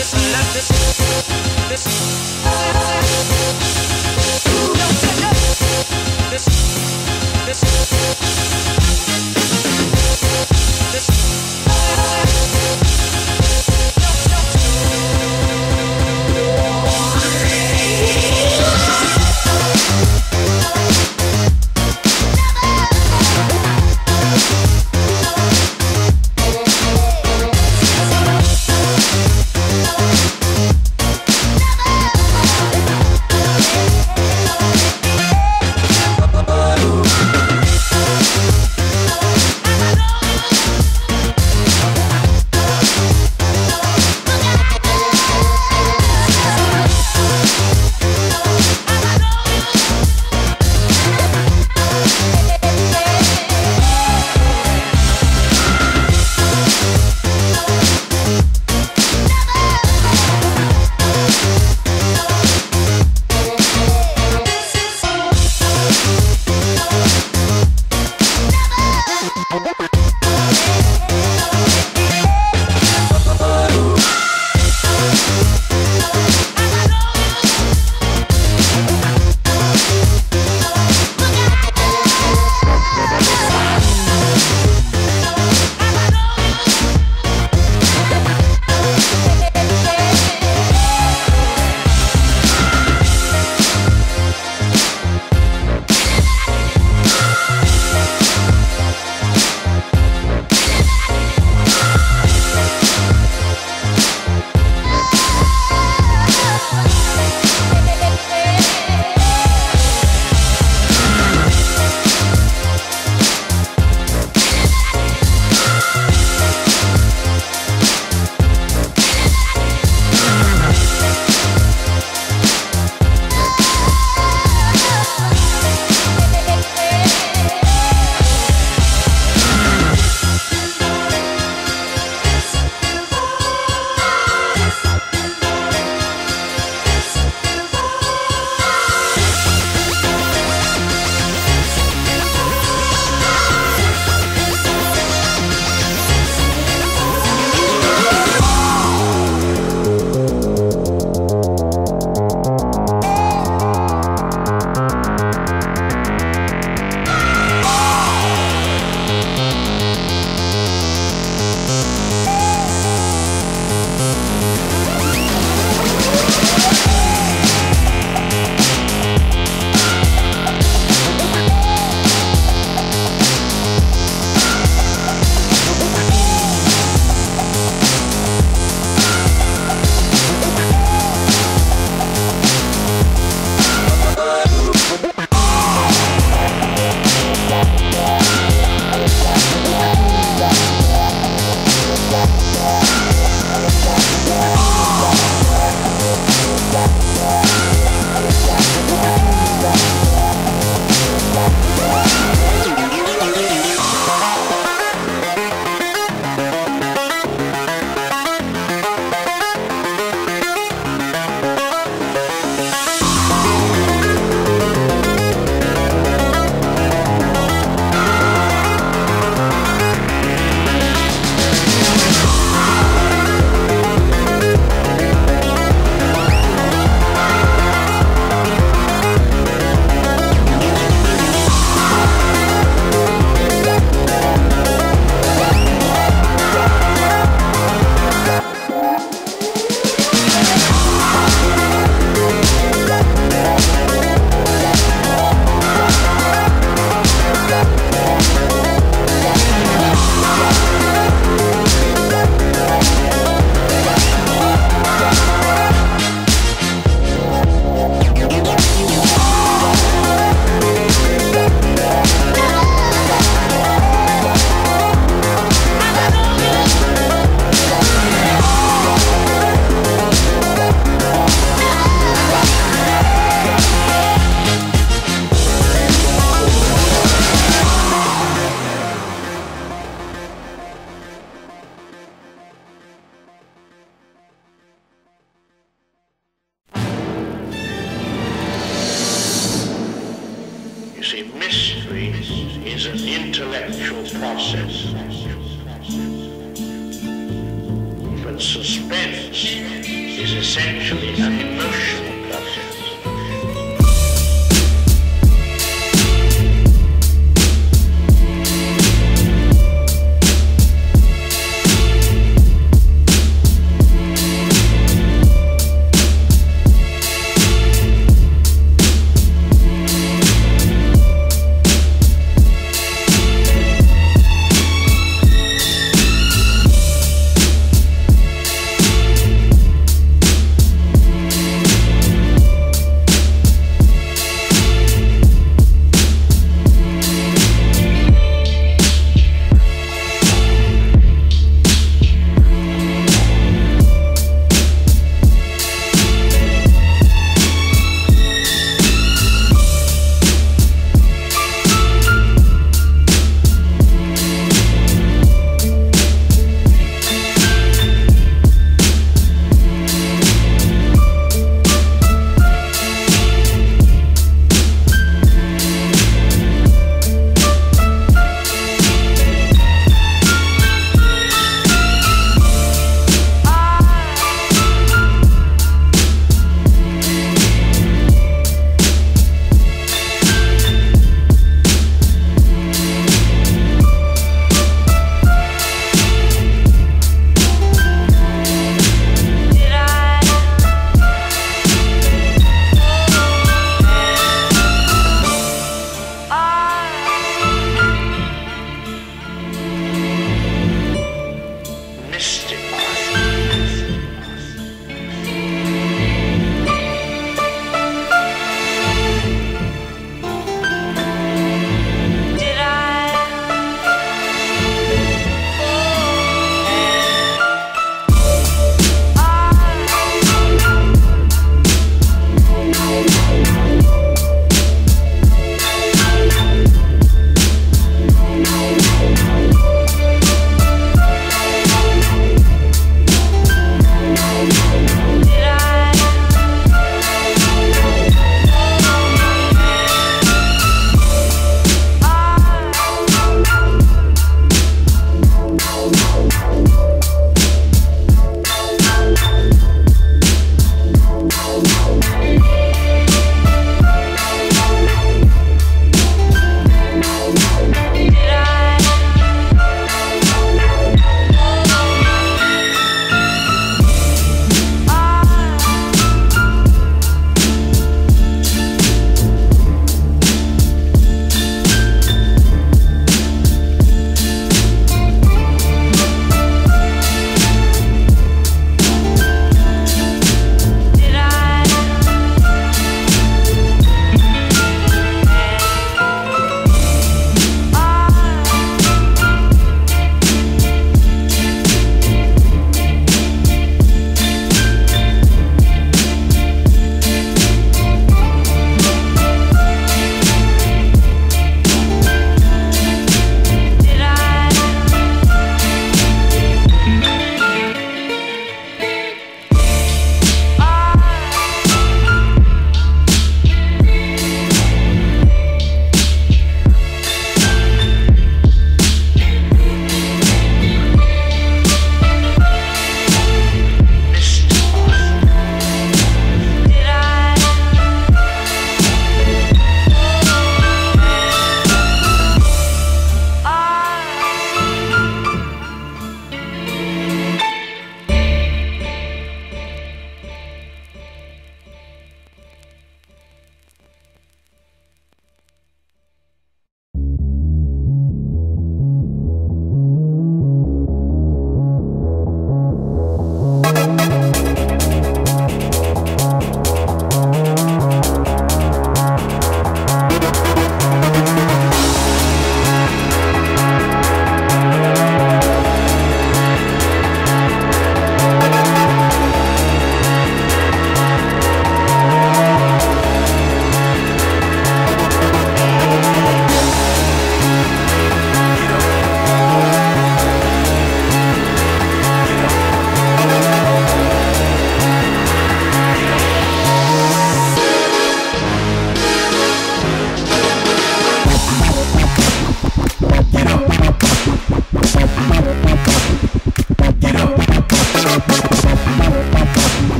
This. This. This. listen. intellectual process. But suspense is essentially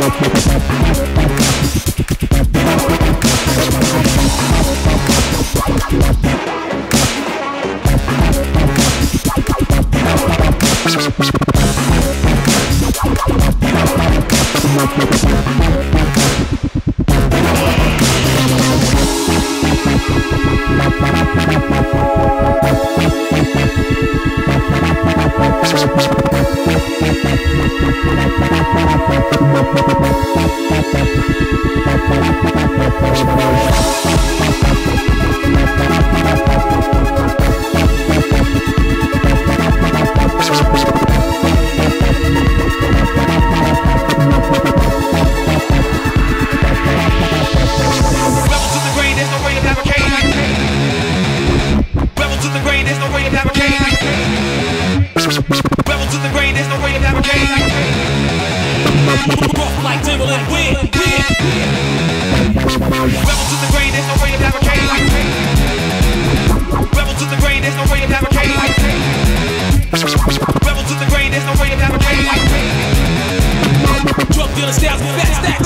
Música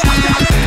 back.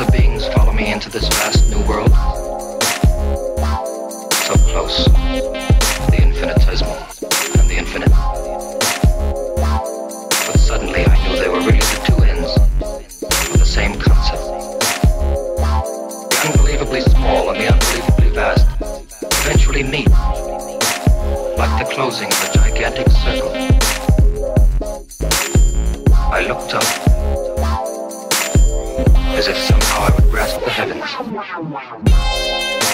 other beings follow me into this vast new world? So close. wow, wow.